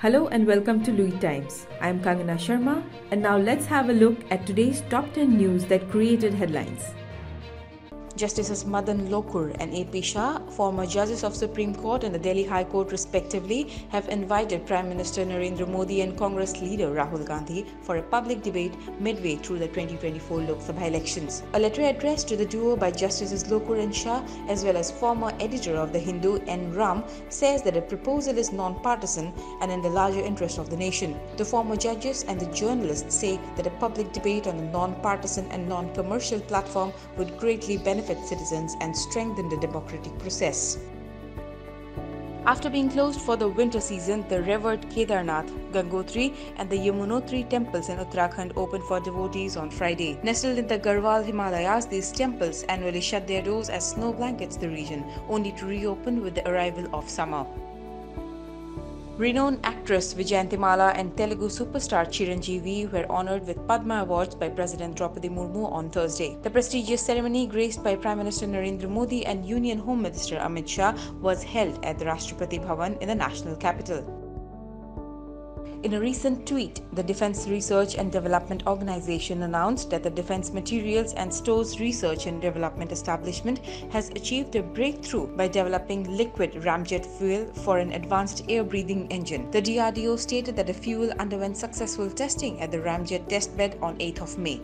Hello and welcome to Luit Times. I am Kangana Sharma and now let's have a look at today's top 10 news that created headlines. Justices Madan Lokur and A.P. Shah, former judges of Supreme Court and the Delhi High Court respectively, have invited Prime Minister Narendra Modi and Congress leader Rahul Gandhi for a public debate midway through the 2024 Lok Sabha elections. A letter addressed to the duo by Justices Lokur and Shah, as well as former editor of The Hindu N. Ram, says that the proposal is non-partisan and in the larger interest of the nation. The former judges and the journalists say that a public debate on a non-partisan and non-commercial platform would greatly benefit citizens and strengthen the democratic process. After being closed for the winter season, the revered Kedarnath, Gangotri, and the Yamunotri temples in Uttarakhand opened for devotees on Friday. Nestled in the Garhwal Himalayas, these temples annually shut their doors as snow blankets the region, only to reopen with the arrival of summer. Renowned actress Vyjayanthimala and Telugu superstar Chiranjeevi were honored with Padma Awards by President Draupadi Murmu on Thursday. The prestigious ceremony, graced by Prime Minister Narendra Modi and Union Home Minister Amit Shah, was held at the Rashtrapati Bhavan in the national capital. In a recent tweet, the Defense Research and Development Organization announced that the Defense Materials and Stores Research and Development Establishment has achieved a breakthrough by developing liquid ramjet fuel for an advanced air breathing engine. The DRDO stated that the fuel underwent successful testing at the ramjet testbed on 8th of May.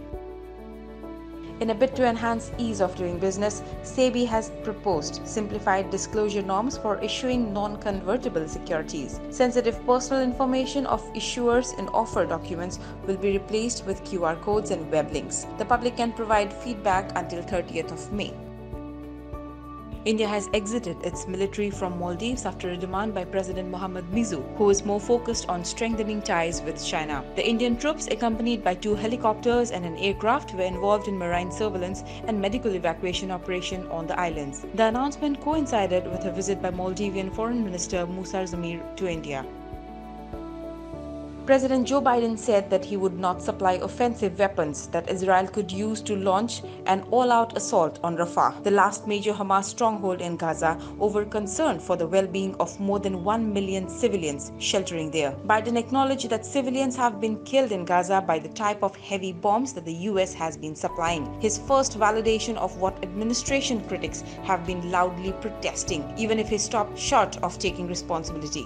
In a bid to enhance ease of doing business, SEBI has proposed simplified disclosure norms for issuing non-convertible securities. Sensitive personal information of issuers in offer documents will be replaced with QR codes and web links. The public can provide feedback until 30th of May. India has exited its military from Maldives after a demand by President Mohammad Muizzu, who is more focused on strengthening ties with China. The Indian troops, accompanied by two helicopters and an aircraft, were involved in marine surveillance and medical evacuation operation on the islands. The announcement coincided with a visit by Maldivian Foreign Minister Musa Zamir to India. President Joe Biden said that he would not supply offensive weapons that Israel could use to launch an all out assault on Rafah, the last major Hamas stronghold in Gaza, over concern for the well being of more than 1 million civilians sheltering there. Biden acknowledged that civilians have been killed in Gaza by the type of heavy bombs that the U.S. has been supplying. His first validation of what administration critics have been loudly protesting, even if he stopped short of taking responsibility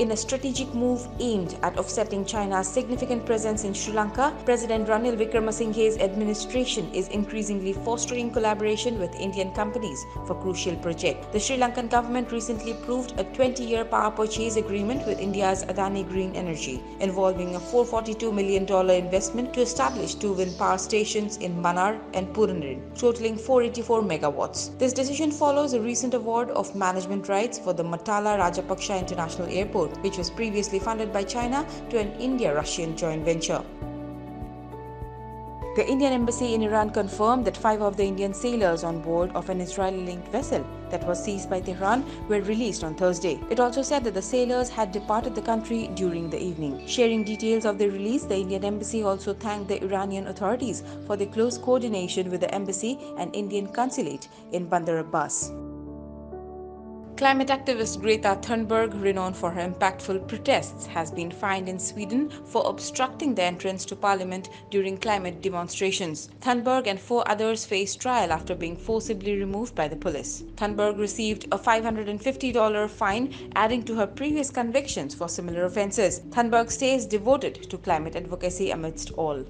in a strategic move aimed at offsetting China's significant presence in Sri Lanka, President Ranil Wickremesinghe's administration is increasingly fostering collaboration with Indian companies for crucial projects. The Sri Lankan government recently approved a 20-year power purchase agreement with India's Adani Green Energy, involving a $442 million investment to establish two wind power stations in Mannar and Pooneryn, totaling 484 megawatts. This decision follows a recent award of management rights for the Mattala Rajapaksa International Airport which was previously funded by China, to an India Russian joint venture. The Indian embassy in Iran confirmed that five of the Indian sailors on board of an Israeli linked vessel that was seized by Tehran were released on Thursday. It also said that the sailors had departed the country during the evening. Sharing details of the release, the Indian embassy also thanked the Iranian authorities for their close coordination with the embassy and Indian consulate in Bandar Abbas. Climate activist Greta Thunberg, renowned for her impactful protests, has been fined in Sweden for obstructing the entrance to parliament during climate demonstrations. Thunberg and four others face trial after being forcibly removed by the police. Thunberg received a $550 fine, adding to her previous convictions for similar offenses. Thunberg stays devoted to climate advocacy amidst all.